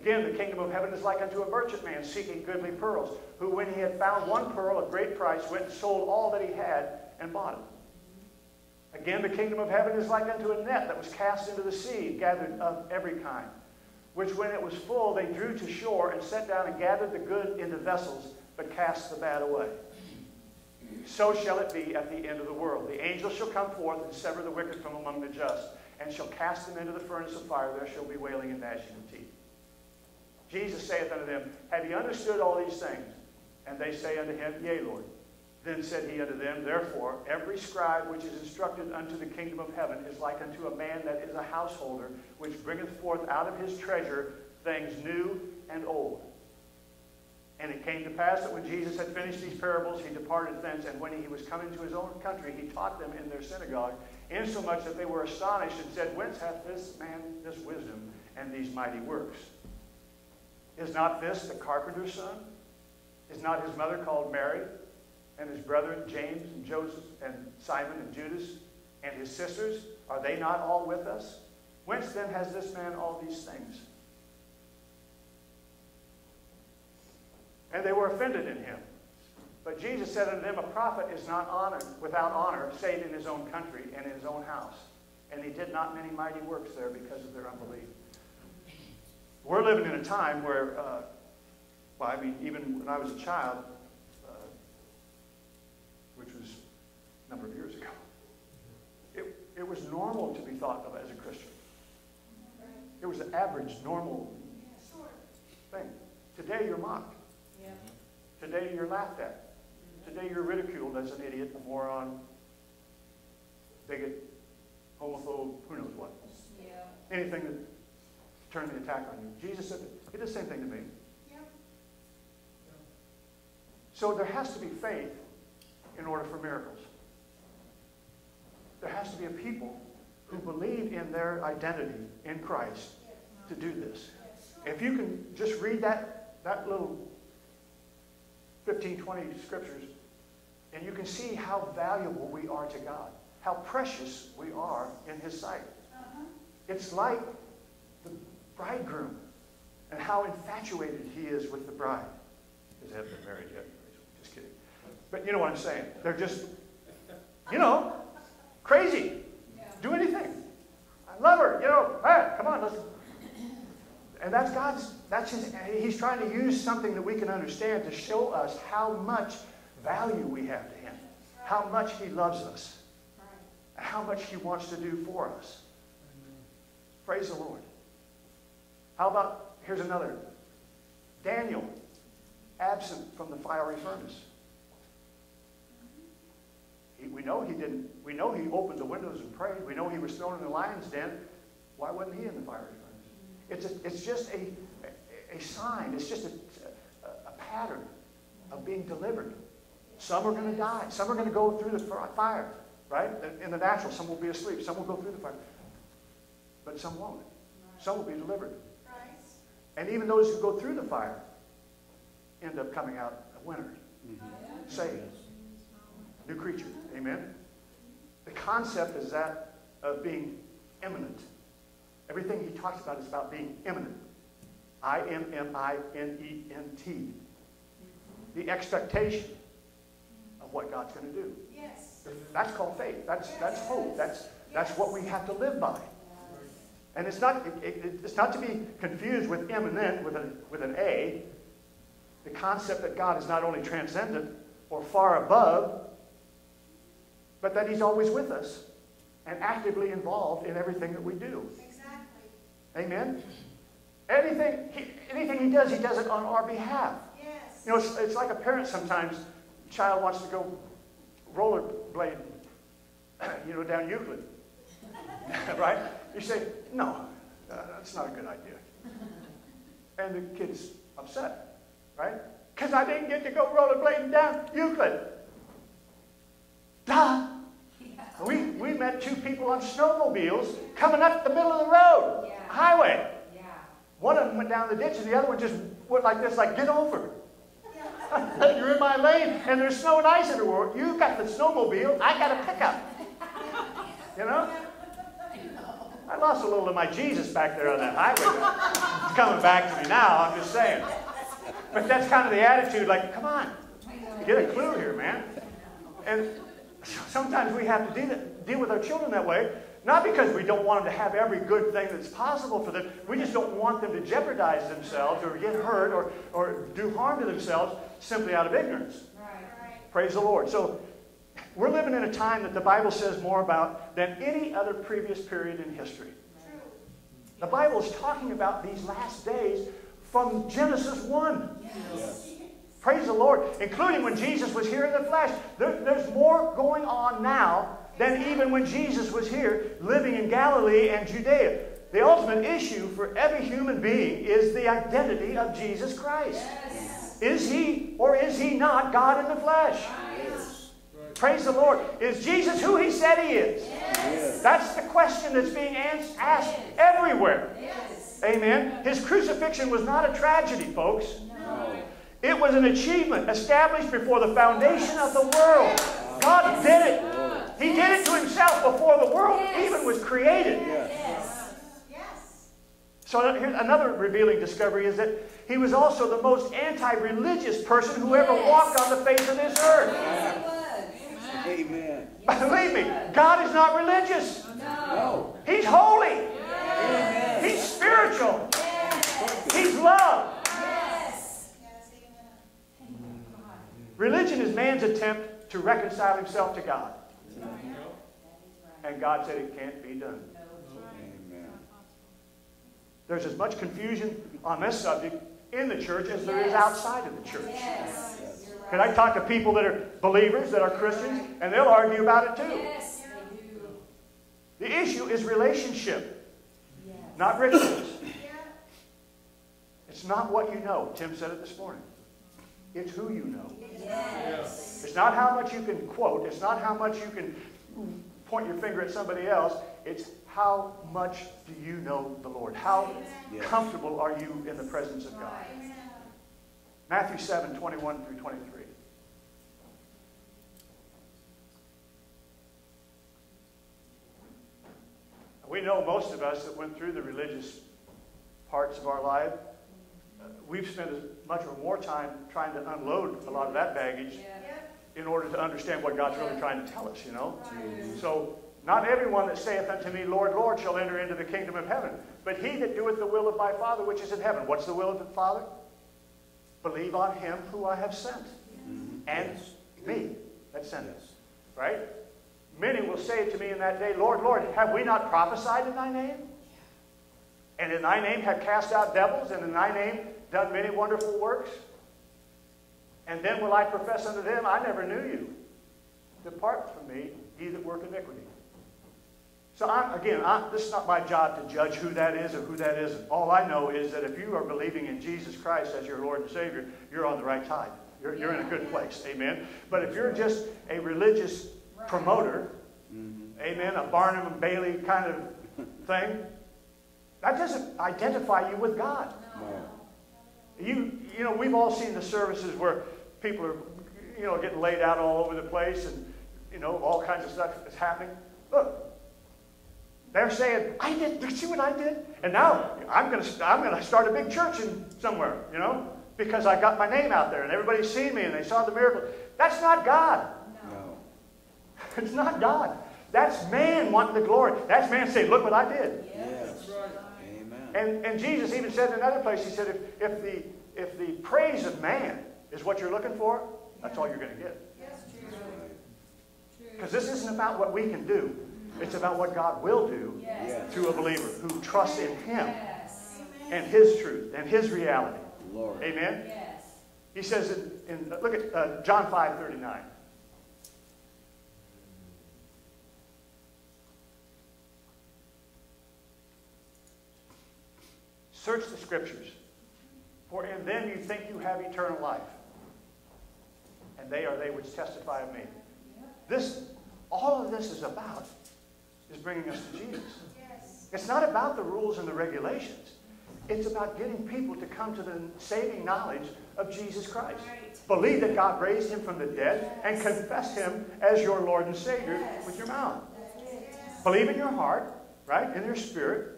[SPEAKER 1] Again, the kingdom of heaven is like unto a merchant man seeking goodly pearls, who when he had found one pearl of great price, went and sold all that he had, and bought it. Again, the kingdom of heaven is like unto a net that was cast into the sea, gathered of every kind, which when it was full, they drew to shore and set down and gathered the good into vessels, but cast the bad away. So shall it be at the end of the world. The angels shall come forth and sever the wicked from among the just, and shall cast them into the furnace of fire. There shall be wailing and gnashing of teeth. Jesus saith unto them, Have ye understood all these things? And they say unto him, Yea, Lord. Then said he unto them, Therefore, every scribe which is instructed unto the kingdom of heaven is like unto a man that is a householder, which bringeth forth out of his treasure things new and old. And it came to pass that when Jesus had finished these parables, he departed thence, and when he was come into his own country, he taught them in their synagogue, insomuch that they were astonished and said, Whence hath this man this wisdom and these mighty works? Is not this the carpenter's son? Is not his mother called Mary? And his brethren James and Joseph and Simon and Judas and his sisters, are they not all with us? Whence then has this man all these things? And they were offended in him. But Jesus said unto them, A prophet is not honored without honor, save in his own country and in his own house. And he did not many mighty works there because of their unbelief. We're living in a time where, uh, well, I mean, even when I was a child, uh, which was a number of years ago, it, it was normal to be thought of as a Christian. It was an average, normal thing. Today you're mocked.
[SPEAKER 3] Yeah.
[SPEAKER 1] Today you're laughed at. Today you're ridiculed as an idiot, a moron, bigot, homophobe, who knows what.
[SPEAKER 3] Yeah.
[SPEAKER 1] Anything that turn the attack on you. Jesus said, he did the same thing to me.
[SPEAKER 3] Yep.
[SPEAKER 1] So there has to be faith in order for miracles. There has to be a people who believe in their identity in Christ to do this. If you can just read that, that little 15, 20 scriptures, and you can see how valuable we are to God, how precious we are in His sight. Uh-huh. It's like the bridegroom and how infatuated he is with the bride. They haven't been married yet. Just kidding. But you know what I'm saying. They're just, you know, crazy. Do anything. I love her. You know, hey, come on, let's. And that's God's, that's his, he's trying to use something that we can understand to show us how much value we have to him, how much he loves us, how much he wants to do for us. Praise the Lord. How about, here's another. Daniel, absent from the fiery furnace. He, we know he didn't, we know he opened the windows and prayed. We know he was thrown in the lion's den. Why wasn't he in the fiery? It's, a, it's just a, a, sign. It's just a, a, pattern of being delivered. Some are going to die. Some are going to go through the fire, right? In the natural, some will be asleep. Some will go through the fire. But some won't. Some will be delivered. And even those who go through the fire end up coming out a winner, mm-hmm. saved, new creature. Amen? The concept is that of being imminent. Everything he talks about is about being imminent. I M M I N E N T. The expectation of what God's going to do.
[SPEAKER 3] Yes.
[SPEAKER 1] That's called faith. That's, that's hope. That's, that's what we have to live by. And it's not, it, it, it's not to be confused with immanent with an, with an A. The concept that God is not only transcendent or far above, but that He's always with us and actively involved in everything that we do. Amen? Anything he, anything He does, He does it on our behalf.
[SPEAKER 3] Yes.
[SPEAKER 1] You know, it's, it's like a parent sometimes, child wants to go rollerblade, you know, down Euclid. right? You say, no, uh, that's not a good idea. And the kid's upset, right? Because I didn't get to go rollerblading down Euclid. Duh! We, we met two people on snowmobiles coming up the middle of the road,
[SPEAKER 3] Yeah.
[SPEAKER 1] Highway.
[SPEAKER 3] Yeah.
[SPEAKER 1] One of them went down the ditch and the other one just went like this, like, get over. You're in my lane and there's snow and ice everywhere. You've got the snowmobile, I got a pickup. You know? I lost a little of my Jesus back there on that highway. It's coming back to me now, I'm just saying. But that's kind of the attitude, like, come on, get a clue here, man. And sometimes we have to deal, deal with our children that way, not because we don't want them to have every good thing that's possible for them. We just don't want them to jeopardize themselves or get hurt or, or do harm to themselves simply out of ignorance.
[SPEAKER 3] Right.
[SPEAKER 1] Praise the Lord. So we're living in a time that the Bible says more about than any other previous period in history.
[SPEAKER 3] True.
[SPEAKER 1] The Bible is talking about these last days from Genesis 1.
[SPEAKER 3] Yes.
[SPEAKER 1] Praise the Lord. Including when Jesus was here in the flesh. There, there's more going on now than even when Jesus was here living in Galilee and Judea. The ultimate issue for every human being is the identity of Jesus Christ.
[SPEAKER 3] Yes.
[SPEAKER 1] Is he or is he not God in the flesh? Praise the Lord. Is Jesus who he said he is?
[SPEAKER 3] Yes.
[SPEAKER 1] That's the question that's being ans- asked everywhere.
[SPEAKER 3] Yes.
[SPEAKER 1] Amen. His crucifixion was not a tragedy, folks.
[SPEAKER 3] No.
[SPEAKER 1] It was an achievement established before the foundation of the world. God did it. He did it to himself before the world even was created.
[SPEAKER 3] Yes. Yes.
[SPEAKER 1] So here's another revealing discovery is that he was also the most anti-religious person who ever walked on the face of this earth.
[SPEAKER 3] Yes, he was.
[SPEAKER 2] Amen.
[SPEAKER 1] Believe me, God is not religious.
[SPEAKER 2] No.
[SPEAKER 1] He's holy.
[SPEAKER 2] Amen.
[SPEAKER 1] He's spiritual.
[SPEAKER 3] Yes.
[SPEAKER 1] He's love.
[SPEAKER 3] Yes.
[SPEAKER 1] Religion is man's attempt to reconcile himself to God.
[SPEAKER 3] That is right.
[SPEAKER 1] And God said it can't be done.
[SPEAKER 2] Amen.
[SPEAKER 1] There's as much confusion on this subject in the church as there is outside of the church. Can I talk to people that are believers, that are Christians, and they'll argue about it too.
[SPEAKER 3] Yes.
[SPEAKER 1] The issue is relationship, not rituals. It's not what you know. Tim said it this morning. It's who you know.
[SPEAKER 3] Yes.
[SPEAKER 1] It's not how much you can quote. It's not how much you can point your finger at somebody else. It's how much do you know the Lord? How
[SPEAKER 2] Yes.
[SPEAKER 1] comfortable are you in the presence of God?
[SPEAKER 3] Right.
[SPEAKER 1] Matthew 7, 21 through 23. We know most of us that went through the religious parts of our life, we've spent as much or more time trying to unload a lot of that baggage
[SPEAKER 3] Yeah.
[SPEAKER 1] in order to understand what God's really trying to tell us, you know?
[SPEAKER 3] Right.
[SPEAKER 1] So, not everyone that saith unto me, Lord, Lord, shall enter into the kingdom of heaven, but he that doeth the will of my Father which is in heaven. What's the will of the Father? Believe on him who I have sent,
[SPEAKER 2] Mhm.
[SPEAKER 1] and
[SPEAKER 2] Yes.
[SPEAKER 1] me that sent us. Right? Many will say to me in that day, Lord, Lord, have we not prophesied in thy name? And in thy name have cast out devils, and in thy name done many wonderful works? And then will I profess unto them, I never knew you. Depart from me, ye that work iniquity. So I'm, again, I, this is not my job to judge who that is or who that isn't. All I know is that if you are believing in Jesus Christ as your Lord and Savior, you're on the right side. You're, you're in a good place. Amen. But if you're just a religious promoter,
[SPEAKER 2] Mhm.
[SPEAKER 1] amen, a Barnum and Bailey kind of thing, that doesn't identify you with God.
[SPEAKER 2] No.
[SPEAKER 1] You, you know, we've all seen the services where people are, you know, getting laid out all over the place and, you know, all kinds of stuff is happening. Look, they're saying, I did, you see what I did? And now I'm going to, I'm to start a big church in somewhere, you know, because I got my name out there and everybody's seen me and they saw the miracle. That's not God.
[SPEAKER 2] No.
[SPEAKER 1] It's not God. That's man wanting the glory. That's man saying, look what I did.
[SPEAKER 2] Yes. Amen.
[SPEAKER 1] And, and Jesus even said in another place, he said, if, if, the, if the praise of man is what you're looking for, that's all you're going to get.
[SPEAKER 3] Yes, true.
[SPEAKER 1] Because this isn't about what we can do. It's about what God will do
[SPEAKER 3] Yes.
[SPEAKER 2] Yes.
[SPEAKER 1] to a believer who trusts in Him
[SPEAKER 3] Yes.
[SPEAKER 1] and His truth and His reality.
[SPEAKER 2] Lord.
[SPEAKER 1] Amen?
[SPEAKER 3] Yes.
[SPEAKER 1] He says in, in look at uh, John 5, 39. Search the scriptures, for in them you think you have eternal life. And they are they which testify of me. This, all of this is about is bringing us to Jesus.
[SPEAKER 3] Yes.
[SPEAKER 1] It's not about the rules and the regulations. It's about getting people to come to the saving knowledge of Jesus Christ.
[SPEAKER 3] Right.
[SPEAKER 1] Believe that God raised him from the dead and confess him as your Lord and Savior
[SPEAKER 3] Yes.
[SPEAKER 1] with your mouth. Believe in your heart, right? In your spirit.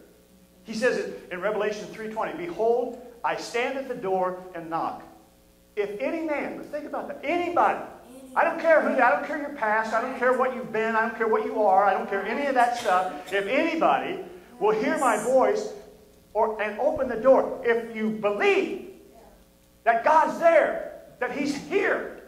[SPEAKER 1] He says it in Revelation 3:20, "Behold, I stand at the door and knock. If any man, but think about that, anybody, I don't care who, I don't care your past, I don't care what you've been, I don't care what you are, I don't care any of that stuff. If anybody will hear my voice or and open the door, if you believe that God's there, that He's here,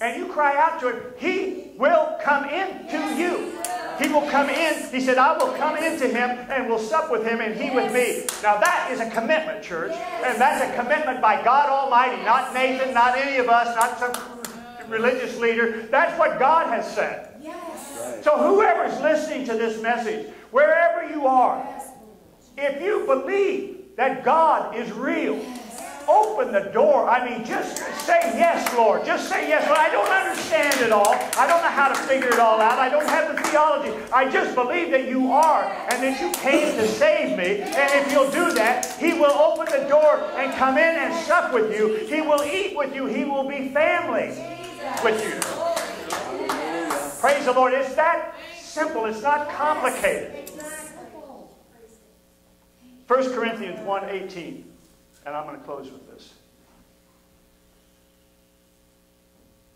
[SPEAKER 1] and you cry out to Him, He will come into you. He will come in. He said, I will come into him and will sup with him and he with me. Now that is a commitment, church. And that's a commitment by God Almighty, not Nathan, not any of us, not some religious leader. That's what God has said.
[SPEAKER 3] Yes.
[SPEAKER 1] So whoever's listening to this message, wherever you are, if you believe that God is real, Open the door. I mean, just say yes, Lord. Just say yes. Lord. I don't understand it all. I don't know how to figure it all out. I don't have the theology. I just believe that you are and that you came to save me. And if you'll do that, He will open the door and come in and sup with you. He will eat with you. He will be family with you. Praise the Lord. It's that simple. It's not complicated. 1 Corinthians 1.18. And I'm going to close with this.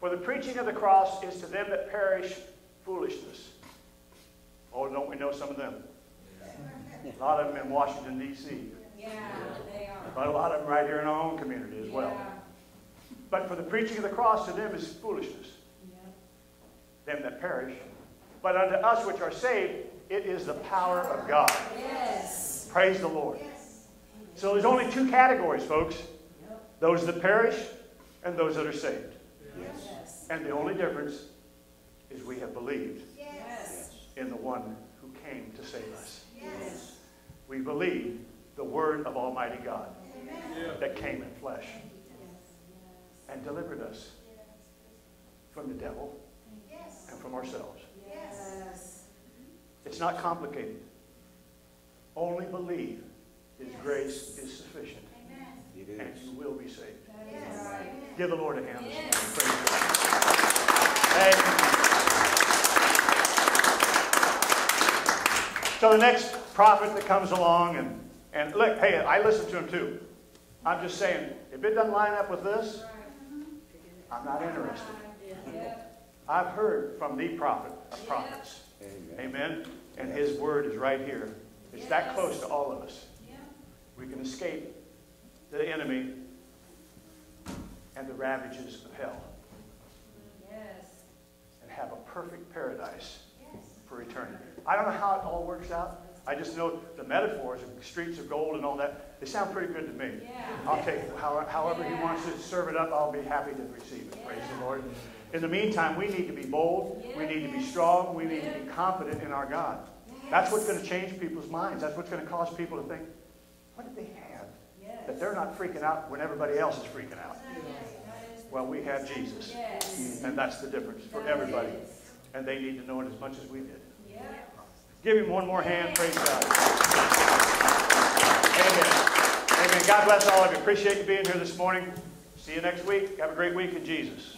[SPEAKER 1] For the preaching of the cross is to them that perish foolishness. Oh, don't we know some of them? A lot of them in Washington, D.C.
[SPEAKER 3] Yeah, they are.
[SPEAKER 1] But a lot of them right here in our own community as well.
[SPEAKER 3] Yeah.
[SPEAKER 1] But for the preaching of the cross to them is foolishness,
[SPEAKER 3] Yeah.
[SPEAKER 1] them that perish. But unto us which are saved, it is the power of God.
[SPEAKER 3] Yes.
[SPEAKER 1] Praise the Lord. So there's only two categories, folks. Those that perish and those that are saved.
[SPEAKER 3] Yes.
[SPEAKER 1] And the only difference is we have believed
[SPEAKER 3] Yes.
[SPEAKER 1] in the one who came to save us.
[SPEAKER 3] Yes.
[SPEAKER 1] We believe the word of Almighty God that came in flesh and delivered us from the devil and from ourselves.
[SPEAKER 3] Yes.
[SPEAKER 1] It's not complicated. Only believe His grace is sufficient
[SPEAKER 2] It
[SPEAKER 1] and you will be saved.
[SPEAKER 3] That is right.
[SPEAKER 1] Give the Lord a hand
[SPEAKER 3] Yes.
[SPEAKER 1] morning. Praise God. Hey. So the next prophet that comes along, and, and look, hey, I listen to him too. I'm just saying, if it doesn't line up with this, I'm not interested. I've heard from the prophet of prophets.
[SPEAKER 2] Amen.
[SPEAKER 1] Amen? And his word is right here. It's that close to all of us. We can escape the enemy and the ravages of hell
[SPEAKER 3] Yes.
[SPEAKER 1] and have a perfect paradise for eternity. I don't know how it all works out. I just know the metaphors of streets of gold and all that, they sound pretty good to me.
[SPEAKER 3] Yeah.
[SPEAKER 1] I'll take it. How- however he wants to serve it up, I'll be happy to receive it. Praise the Lord. In the meantime, we need to be bold. We need to be strong. We need to be confident in our God. That's what's going to change people's minds. That's what's going to cause people to think, what did they have
[SPEAKER 3] Yes.
[SPEAKER 1] that they're not freaking out when everybody else is freaking out? Well, we have Jesus.
[SPEAKER 3] Yes.
[SPEAKER 1] And that's the difference for everybody. And they need to know it as much as we did. Give him one more hand. Praise God. Amen. Amen. God bless all of you. Appreciate you being here this morning. See you next week. Have a great week in Jesus.